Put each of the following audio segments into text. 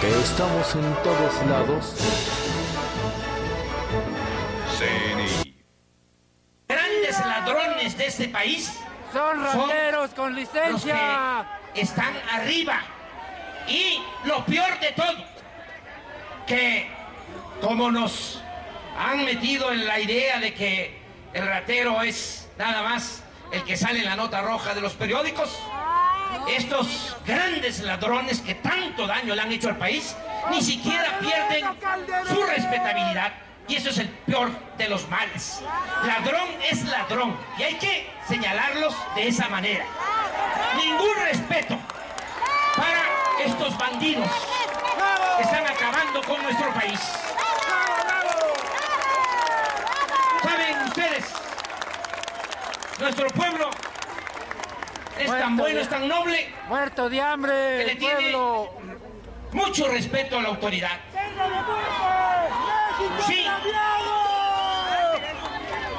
Porque estamos en todos lados. CNI. Grandes ladrones de este país Son rateros con los licencia. que están arriba. Y lo peor de todo, que como nos han metido en la idea de que el ratero es nada más el que sale en la nota roja de los periódicos, estos grandes ladrones que tanto daño le han hecho al país, ni siquiera pierden su respetabilidad. Y eso es el peor de los males. Ladrón es ladrón y hay que señalarlos de esa manera. Ningún respeto para estos bandidos que están acabando con nuestro país. ¿Saben ustedes? Nuestro pueblo es tan bueno, de- es tan noble, Muerto de hambre, Que le tiene- pueblo. mucho respeto a la autoridad. Sí,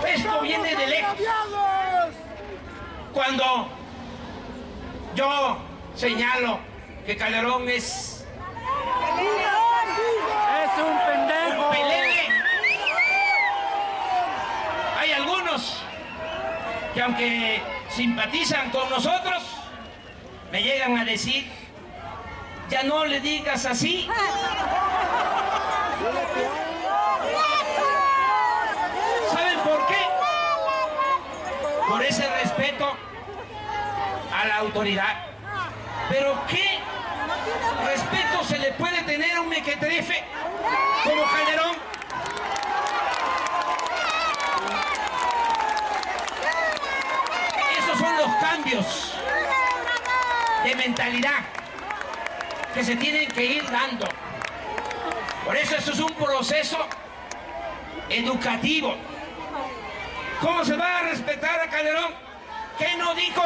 esto viene de lejos. Cuando yo señalo que Calderón es Es un pendejo. un pelele, hay algunos que aunque simpatizan con nosotros, me llegan a decir, ya no le digas así. ¿Saben por qué? Por ese respeto a la autoridad. Pero ¿qué respeto se le puede tener a un mequetrefe como Calderón? Esos son los de mentalidad que se tienen que ir dando. Por eso esto es un proceso educativo. ¿Cómo se va a respetar a Calderón? ¿Qué no dijo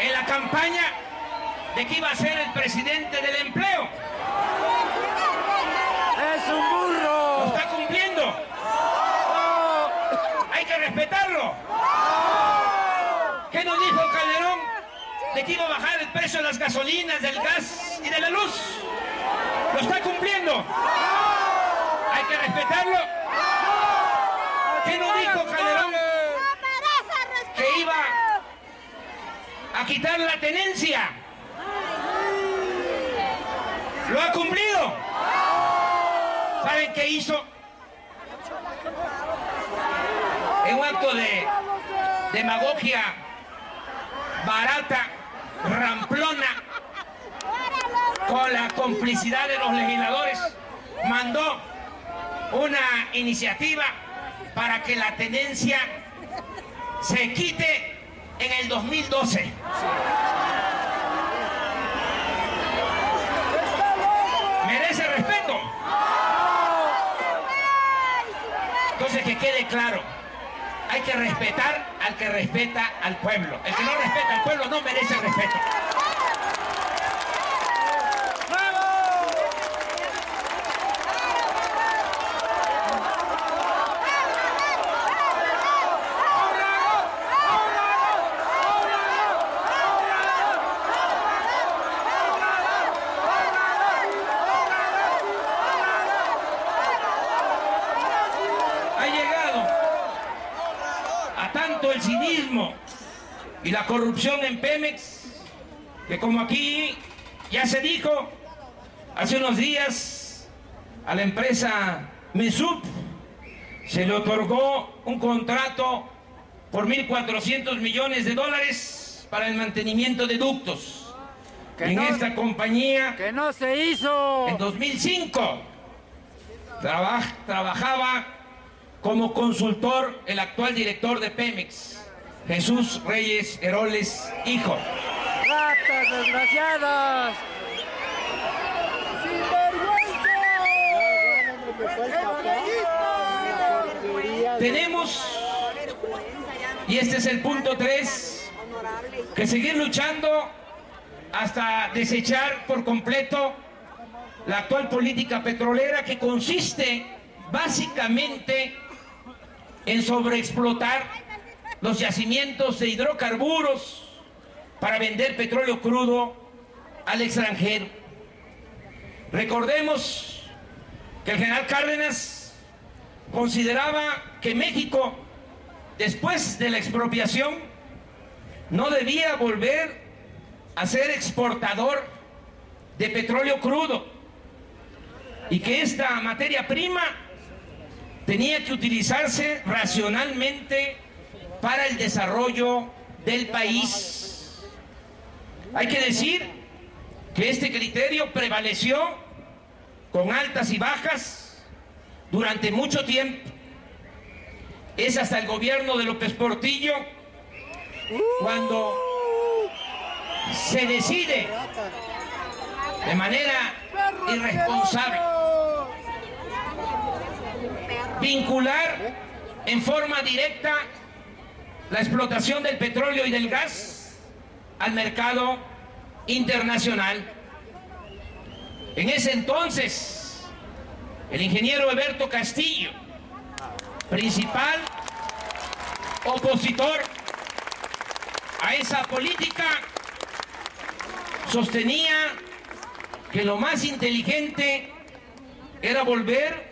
en la campaña de que iba a ser el presidente del empleo? Es un ¿Lo burro. está cumpliendo? Hay que respetarlo. ¿Qué nos dijo Calderón de iba a bajar el precio de las gasolinas, del gas y de la luz? ¿Lo está cumpliendo? Hay que respetarlo. ¿Qué nos dijo Calderón que iba a quitar la tenencia? ¿Lo ha cumplido? ¿Saben qué hizo? En un acto de demagogia barata, ramplona, con la complicidad de los legisladores, mandó una iniciativa para que la tenencia se quite en el 2012. ¿Merece respeto? Entonces que quede claro, hay que respetar al que respeta al pueblo. El que no respeta al pueblo no merece respeto. Tanto el cinismo y la corrupción en Pemex que como aquí ya se dijo hace unos días a la empresa Mesup se le otorgó un contrato por 1.400 millones de dólares para el mantenimiento de ductos. Que en no- esta compañía Que no se hizo. en 2005 traba- trabajaba como consultor el actual director de Pemex, Jesús Reyes Heroles, hijo. Ratas desgraciadas. Tenemos, y este es el punto 3, que seguir luchando hasta desechar por completo la actual política petrolera que consiste básicamente en sobreexplotar los yacimientos de hidrocarburos para vender petróleo crudo al extranjero. Recordemos que el general Cárdenas consideraba que México, después de la expropiación, no debía volver a ser exportador de petróleo crudo y que esta materia prima tenía que utilizarse racionalmente para el desarrollo del país. Hay que decir que este criterio prevaleció con altas y bajas durante mucho tiempo. Es hasta el gobierno de López Portillo cuando se decide de manera irresponsable vincular en forma directa la explotación del petróleo y del gas al mercado internacional. En ese entonces, el ingeniero Eberto Castillo, principal opositor a esa política, sostenía que lo más inteligente era volver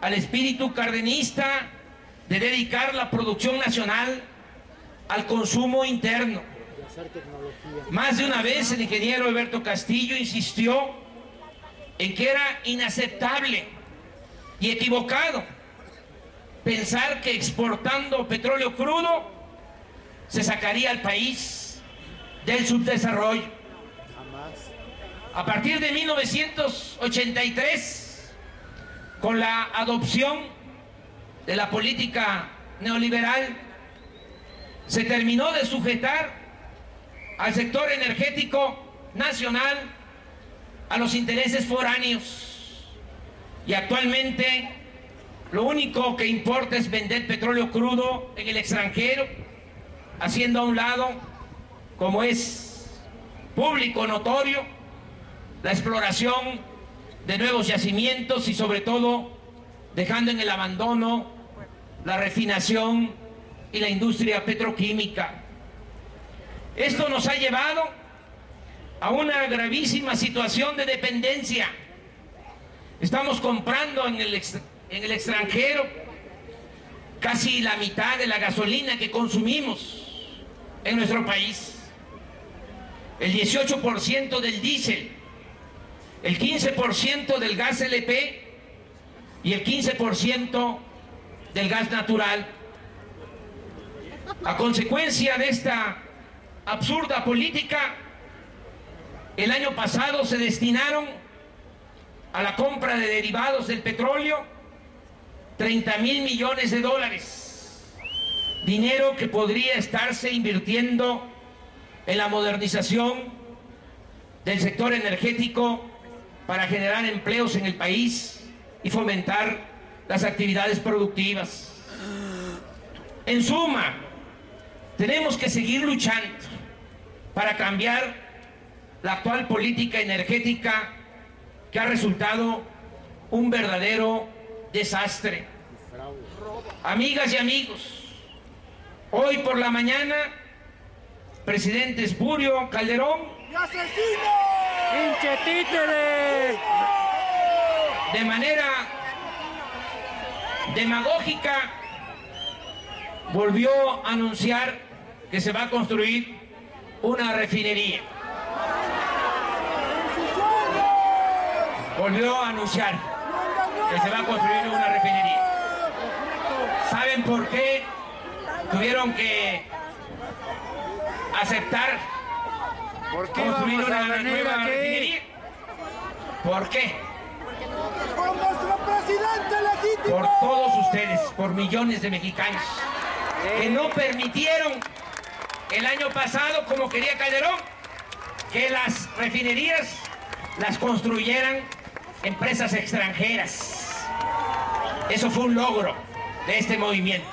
al espíritu cardenista de dedicar la producción nacional al consumo interno. Más de una vez el ingeniero Alberto Castillo insistió en que era inaceptable y equivocado pensar que exportando petróleo crudo se sacaría al país del subdesarrollo. A partir de 1983, con la adopción de la política neoliberal, se terminó de sujetar al sector energético nacional a los intereses foráneos. Y actualmente lo único que importa es vender petróleo crudo en el extranjero, haciendo a un lado, como es público notorio, la exploración de nuevos yacimientos y sobre todo dejando en el abandono la refinación y la industria petroquímica. Esto nos ha llevado a una gravísima situación de dependencia. Estamos comprando en el, en el extranjero casi la mitad de la gasolina que consumimos en nuestro país. El 18% del diésel, el 15% del gas LP y el 15% del gas natural. A consecuencia de esta absurda política, el año pasado se destinaron a la compra de derivados del petróleo 30 mil millones de dólares, dinero que podría estarse invirtiendo en la modernización del sector energético para generar empleos en el país y fomentar las actividades productivas. En suma, tenemos que seguir luchando para cambiar la actual política energética que ha resultado un verdadero desastre. Amigas y amigos, hoy por la mañana, presidente Espurio Calderón, De manera demagógica, volvió a anunciar que se va a construir una refinería. Volvió a anunciar que se va a construir una refinería. ¿Saben por qué tuvieron que aceptar ¿Por qué construir vamos a una venir nueva aquí? refinería? ¿Por qué? ¡Por nuestro presidente legítimo! Por todos ustedes, por millones de mexicanos que no permitieron el año pasado, como quería Calderón, que las refinerías las construyeran empresas extranjeras. Eso fue un logro de este movimiento.